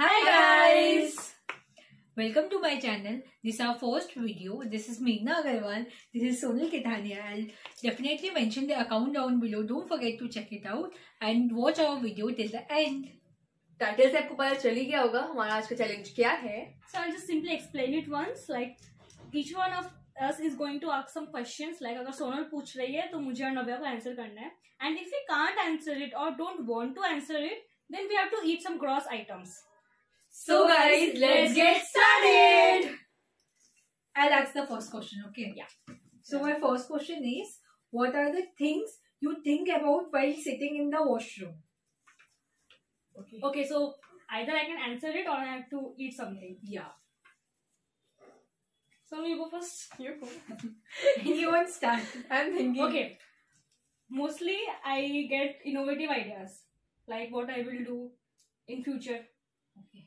Hi guys! Welcome to my channel. This is our first video. This is Meghna Agarwal. This is Sonal Kitania. I'll definitely mention the account down below. Don't forget to check it out and watch our video till the end. Title से आपको पता चल ही गया होगा हमारा आज का challenge क्या है So I'll just simply explain it once. Like each one of us is going to ask some questions. Like अगर सोनल पूछ रही है तो मुझे और नव्या को आंसर करना है. And if we can't answer it or don't want to answer it, then we have to eat some gross items. So guys, let's get started. I'll ask the first question, okay? Yeah. So my first question is, what are the things you think about while sitting in the washroom? Okay. Okay, so either I can answer it or I have to eat something. Yeah. So you go first. You go. Anyone start? I'm thinking. Okay. Mostly I get innovative ideas. Like what I will do in future. Okay.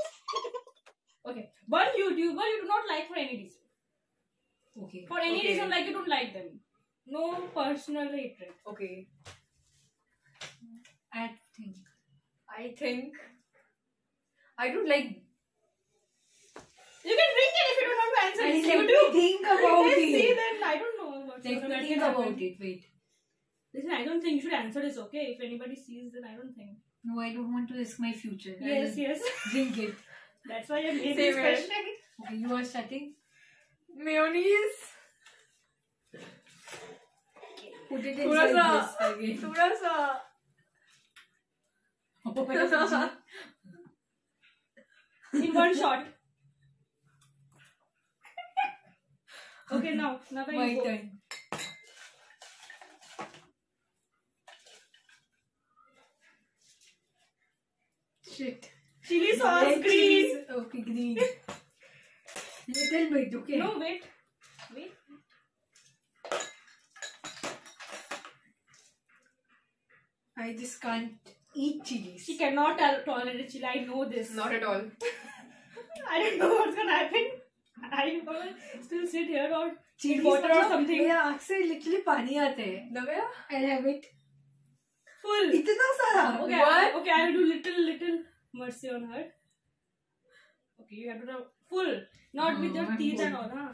One YouTuber you do not like for any reason. Okay. For any Okay. reason, like you don't like them. No personal hatred. Okay. I think. I think I don't like. You can drink it if you don't want to answer. And It's let me YouTube. think about Let's see, then I don't know. What's Let what me can think happen. about it. Wait. Listen, I don't think you should answer this. Okay, if anybody sees, then I don't think. No, I don't want to risk my future. Yes, yes. Drink it. That's why I made Same this here. question. Okay, you are starting. Mayonnaise. Put it थोड़ा inside सा this again. थोड़ा सा In one shot. okay, now, now My you go. turn. Shit. Chilli sauce green okay green little bit okay no wait wait I this can't eat chilli she can not tolerate chilli I know this not at all I don't know what's gonna happen I you gonna still sit here और chill water और something या आँख से literally पानी आते है। नवे I have it full इतना सारा? Okay I will do little little mercy on her. Okay, you have to full, not with Oh, your I'm teeth and full. all, huh?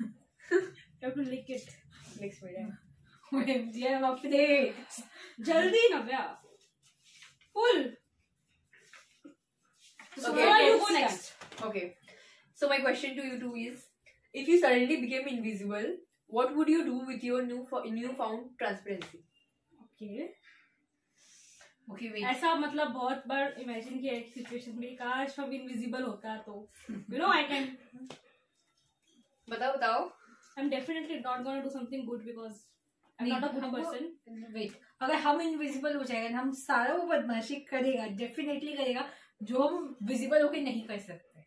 you have to lick it. next minute OMG, I'm afraid. Jaldi, Navya. Full. So Okay, okay, you go next. Okay. So my question to you two is, if you suddenly became invisible, what would you do with your new newfound transparency? Okay. Okay, wait. ऐसा मतलब बहुत बार imagine किया है situation में काश हम invisible होता तो यू नो आई कैन बताओ बताओ। I am definitely not gonna do something good because I am not a good person wait, अगर हम इनविजिबल हो जाएगा हम सारा वो बदमाशी करेगा डेफिनेटली करेगा जो हम विजिबल होके नहीं कर सकते।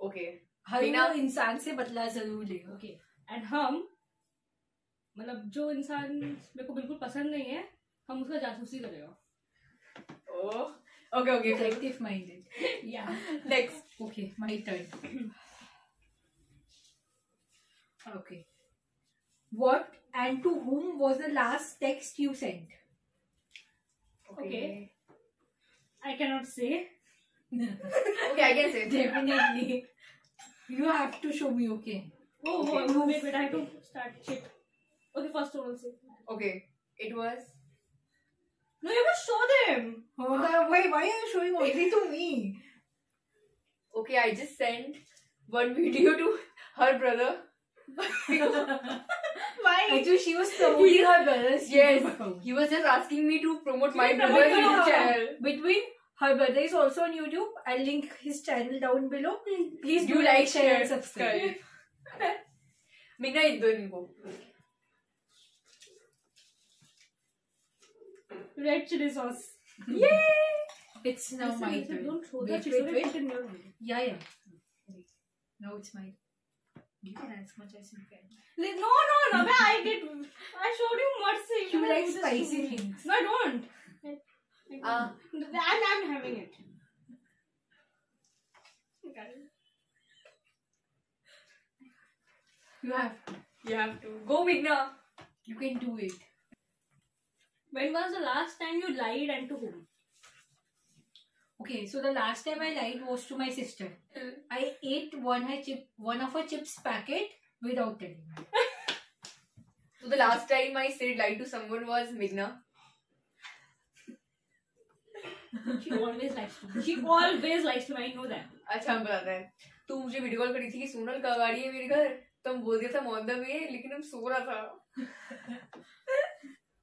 ओके हर बिना- इंसान से बदला ज़रूर लेगा। ओके एंड हम मतलब जो इंसान मेरे को बिल्कुल पसंद नहीं है हम उसका जासूसी करेगा oh okay okay Detective minded. या next Okay, my turn. Okay. What and to whom was the last text you sent? Okay. I can not say okay I can say Definitely. You have to show me, okay? Oh, Okay. oh, wait, wait, I have to start. Shit. Okay, first one will say. okay it was No, you have to show them. Oh, wait, why are you showing only to me? okay I just sent one video to her brother Why? Actually, she was promoting her brother's yes YouTube account. he was just asking me to promote my You brother's promote YouTube your- channel Between her brother is also on YouTube. I'll link his channel down below. Please do Do like, like, share, share, and subscribe. मेघना इन दो इनको Red chili sauce. Yay! It's now Listen, my listen, turn. Don't throw wait, that. wait, Wait, wait. Put in your. Yeah, yeah. Wait. Now it's mine. Give it as much as you can. No, no, no. I did. I showed you mercy. You Why like do this to spicy me? things. No, I don't. Ah. And I'm having it. Okay. You have to. You have to. Go, Meghna. You can do it. When was the last time you lied and to whom? Okay, so the last time I lied was to my sister. mm. I ate one her chip, one of her chips packet without telling her. So the last time I said lie to someone was Meghna. She always likes to. She always likes to. I know that. अच्छा हम बताते हैं तू मुझे video call करी थी कि सोनल कब आ रही है मेरे घर तो हम बोल दिया था मोहन में लेकिन हम सो रहा था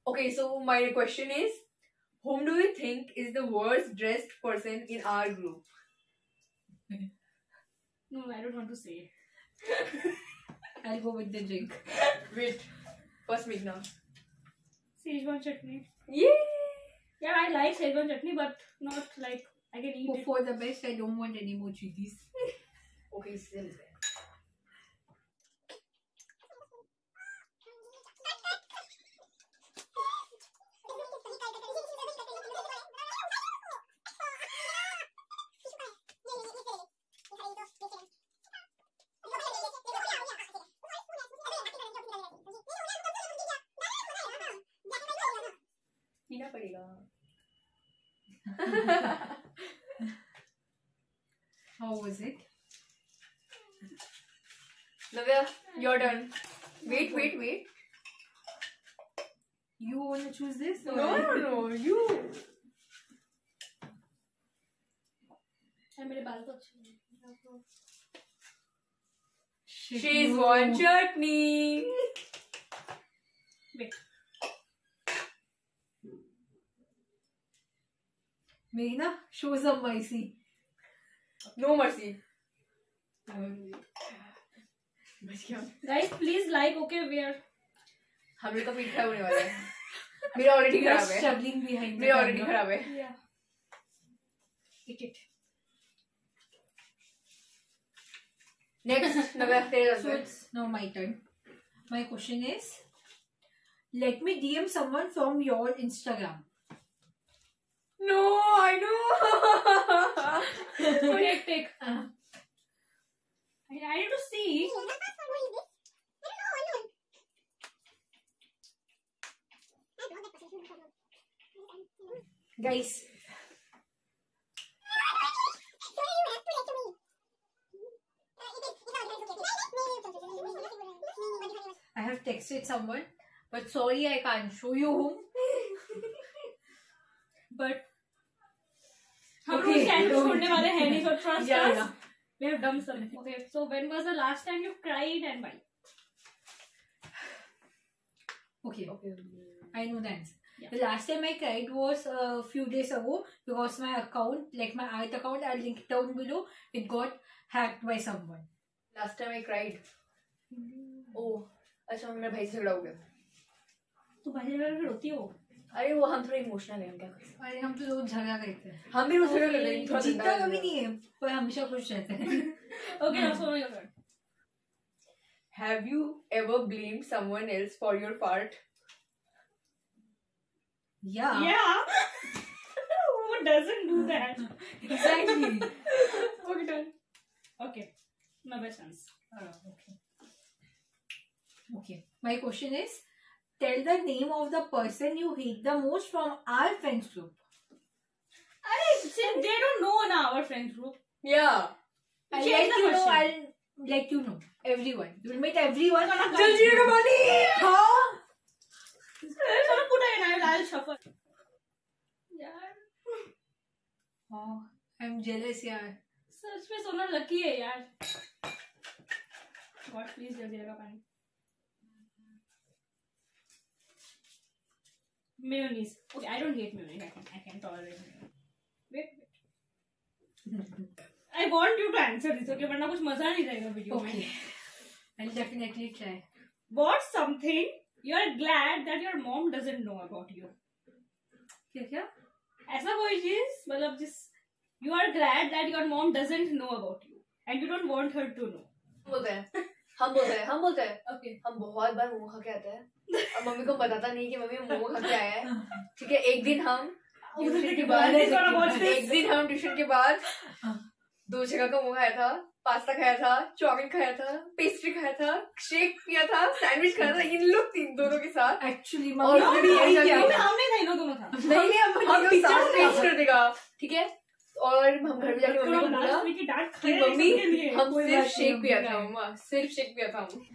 Okay, so my question is, whom do you think is the worst dressed person in our group? No, I don't want to say. I'll go with the drink. Wait, first Meghna. Szechuan chutney. Yeah. Yeah, I like Szechuan chutney, but not like I can eat. For, it. the best, I don't want any more chilies. okay, simple. How was it? Navya, your turn. Wait, wait, wait. You want to choose this? No, no, no, you. She's one chutney. Wait. Meena, show some mercy. No mercy please like okay we हम लोग का पीठ खराब होने वाला है। मेरा already खराब है। स्ट्रगलिंग बिहाइंड मेरा ऑलरेडी खराब है। It it Instagram no I know take, take. Uh, I, I need to see. guys, I have texted someone, but sorry I can't show you whom. But हम Okay, लोग channel छोड़ने वाले हैं नहीं Yeah, us. yeah. We have done something. Okay, so when was the last time you cried and why? Okay, okay I know the answer. Yeah. The last time I cried was a few days ago because my account, like my art account, I'll link it down below, it got hacked by someone. Last time I cried oh अच्छा मेरे भाई से झगड़ा हो गया तू भाई झगड़ा करके रोती हो अरे वो हम थोड़ा इमोशनल है हम क्या कर सकते अरे हम तो रोज झगड़ा करते हैं हैं? हम भी रोज झगड़ा करते हैं थोड़ा जीतता गंदा कभी है। नहीं है पर हमेशा खुश रहते हैं Okay, now so your turn. Have you ever blamed someone else for your fart? Yeah, Yeah. Who doesn't do that? exactly. Okay, done. Okay. My best chance. Uh, okay. Okay. My question is tell the name of the person you hate the most from our friends group. Arey, see, they don't know in our friends group. Yeah. I'll Change let the you know. question. I'll let you know. Everyone. You'll meet everyone. Jaljeera Kamani! Huh? Chalo, put again. I will, I'll shuffle. यार Oh, I'm jealous, यार. सच में सोना lucky है यार God please जल्दी लगा पानी mayonnaise okay i don't hate mayonnaise i can i can tolerate mayonnaise wait wait i want you to answer this okay वरना कुछ मज़ा नहीं रहेगा वीडियो में Okay. I'll definitely try. what's something you're glad that your mom doesn't know about you क्या क्या? ऐसा कोई चीज़ मतलब जिस you are glad that your mom doesn't know about you and you don't want her to know बोलते हैं हम बोलते हैं हम बोलते हैं ओके हम बहुत बार मोमो खा के आते हैं। और मम्मी को बताता नहीं कि मम्मी मोमो खा के आया है। ठीक है एक दिन हम ट्यूशन के बाद? एक दिन हम ट्यूशन के बाद दो जगह का मोमो खाया था। पास्ता खाया था चॉकलेट खाया था पेस्ट्री खाया था शेक पिया था सैंडविच खाया था इन लोग तीन दोनों के साथ। एक्चुअली हमने इन दोनों था। नहीं नहीं हम। टेस्ट कर देगा ठीक है? और हम घर में जाके मम्मी को बोला की मम्मी हम सिर्फ़ शेक हम पिया भी था। मम्मा सिर्फ़ शेक पिया था हम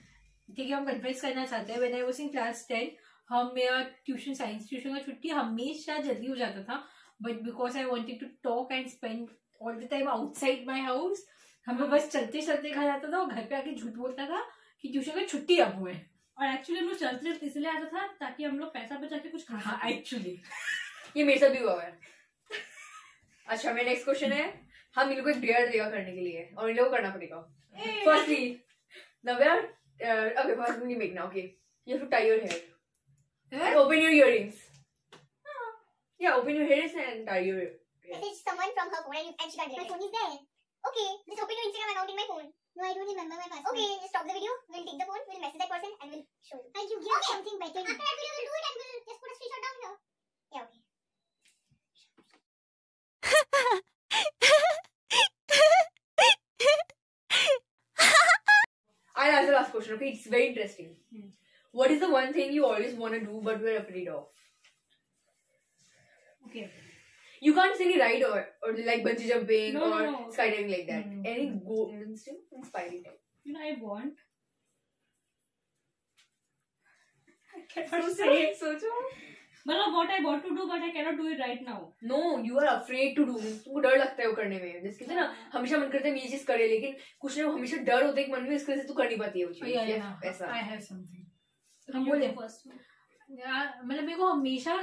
ठीक है हम कन्फ्रेस करना चाहते हैं व्हेन आई इन क्लास 10 हम मेरा ट्यूशन साइंस ट्यूशन का छुट्टी हमेशा जल्दी हो जाता था but because I wanted to talk and spend all the time outside my house हम लोग बस चलते चलते घर आता था और घर पे आके झूठ बोलता था कि ट्यूशन का छुट्टी अब हुए। और एक्चुअली हम लोग चलते चलते इसलिए आता था ताकि हम लोग पैसा बचा के कुछ खा हाँ एक्चुअली ये मेरे साथ भी हुआ है। अच्छा मेरा नेक्स्ट क्वेश्चन है। हम इनको एक बियर्ड दिया करने के लिए और इन लोगों करना पड़ेगा। फर्स्टली नवे फ़र्स्ट ओके ये to tie your hair open your earrings या open your hair and tie your I'll answer the last question, okay? It's very interesting. Hmm. What is the one thing you always want to do but we're afraid of? Okay. You can't say ride or, or like bungee jumping No, or no, no. skydiving like that. Hmm. Any go inspiring type. You know, I want. So say सोचो. मतलब what I want to do but I cannot do it right now. No, you are afraid to do. तुमको डर लगता है वो करने में. जैसे कहते हैं ना, हमेशा मन करता है मैं ये चीज़ करे लेकिन कुछ ना हमेशा डर होता है कि मन में इसकी वजह से तू कर नहीं पाती है वो चीज़. ऐसा. आई हैव समथिंग हम बोले. यार, मतलब मेरे को हमेशा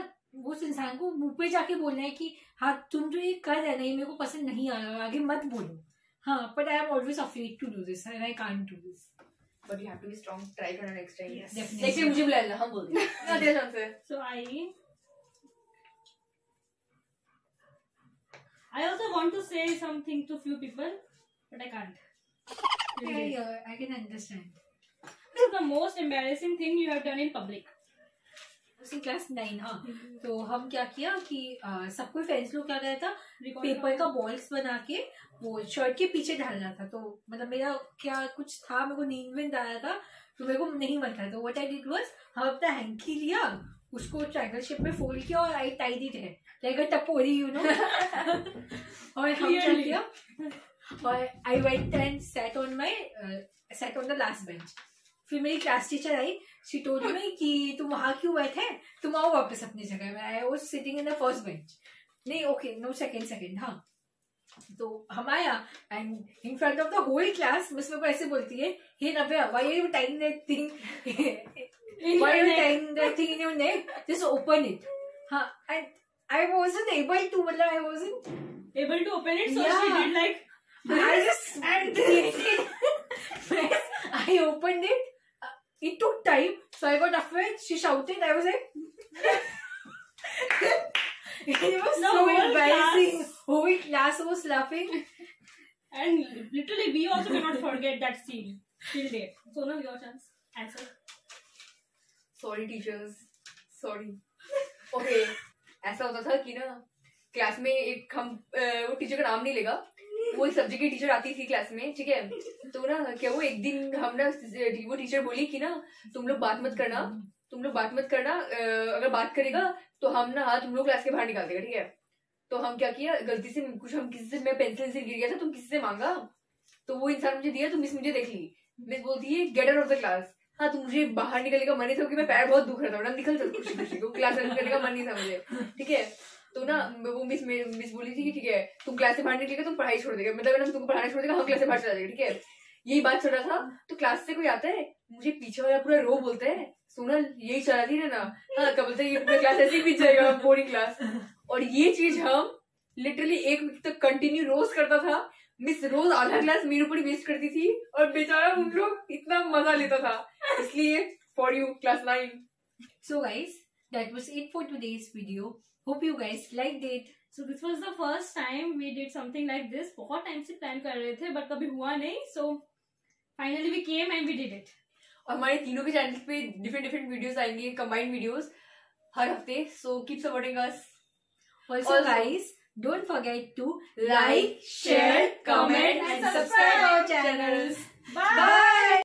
उस इंसान को मुँह पे जाके बोलना है कि हाँ तुम जो ये कर रहे हैं ना ये मेरे को पसंद नहीं आ रहा आगे मत बोलो हाँ but I am always afraid to do this and I can't do this But you have to be strong. Try it करना next time. Yes, Next definitely. time मुझे बुला लेना. हम बोल देंगे. ना तेरा चांस है. So I. I also want to say something to few people, but I can't. Yeah, yeah, I can understand. This is the most embarrassing thing you have done in public. उसी class nine हाँ। तो हम क्या किया कि अ, सब कोई friends लोग क्या कराया था पेपर का बॉल्स बना के वो शर्ट के पीछे डालना था। तो मतलब मेरा क्या कुछ था मेरे को नींद में आया था तो मेरे को नहीं मन था। तो व्हाट आई डिड वाज हम अपना हैंकी लिया उसको ट्रायंगल शेप में फोल्ड किया और आई टाइड इट है। लाइक अ टपोरी यू नो और हम Clearly. किया? और I went and sat on my sat on the last bench फिर मेरी class teacher I she told me कि तुम वहाँ क्यों बैठे तुम आओ वापस अपनी जगह में I was sitting in the first bench नहीं ओके नो सेकंड सेकंड हाँ तो हम आया and in front of the whole class miss मेरे को ऐसे बोलती है hey Navya why are you tying that thing why are you. Tying that thing in your neck just open it हाँ and I wasn't able to मतलब I wasn't to open it, so Yeah. she did like. I just and I opened it. Uh, It took time, so I got afraid. She shouted. I was like, it was The so embarrassing. class. Whole class was laughing. And literally, we also cannot forget that scene till date. So now your chance. Answer. Sorry teachers sorry okay ऐसा होता था कि ना class में एक हम वो teacher का नाम नहीं लेगा वो एक सब्जेक्ट की टीचर आती थी क्लास में, ठीक है? तो ना, क्या वो एक दिन हम ना वो टीचर बोली कि ना, तुम लोग बात मत करना, तुम लोग बात मत करना अगर बात करेगा तो हम ना हाँ तुम लोग क्लास के बाहर निकाल देगा, ठीक है? तो हम क्या किया, गलती से कुछ हम किसी से, मैं पेंसिल से गिर गया था, तुम किसी से मांगा तो वो इंसान मुझे दिया तो मिस मुझे देख ली। मिस बोलती है get out of the class हाँ तो मुझे बाहर निकलने का मन नहीं था, क्योंकि मैं पैर बहुत दुख रहा था वरना निकल सकती खुशी खुशी को क्लास निकलने का मन नहीं था मुझे, ठीक है? तो ना वो मिस मिस बोली थी ठीक है, तुम क्लास से बाहर निकलेगा तुम पढ़ाई छोड़ देगा। मतलब तुमको पढ़ाना छोड़ देगा, हम क्लास से बाहर चला ठीक है? यही बात चल रहा था। तो क्लास से कोई आता है, मुझे पीछे वाला पूरा रो बोलते हैं, सोनल, यही चला थी ना हाँ कब बोलते ये पूरा क्लास ऐसे ही बीत जाएगा बोरिंग क्लास और ये चीज़ हम लिटरली एक वीक तक कंटिन्यू रोज करता था। मिस रोज आधा क्लास मेरे ऊपर वेस्ट करती थी और बेचारा उन लोग इतना मज़ा लेता था। इसलिए for you class nine so guys that was it for today's video. Hope you guys liked it. So this was the first time we did something like this. बहुत time से plan कर रहे थे but कभी हुआ नहीं. So finally we came and we did it. और हमारे तीनों के चैनल पे डिफरेंट डिफरेंट वीडियोस आएँगे कंबाइंड वीडियोस हर हफ़्ते. So keep supporting us also guys don't forget to like share comment and subscribe our channels bye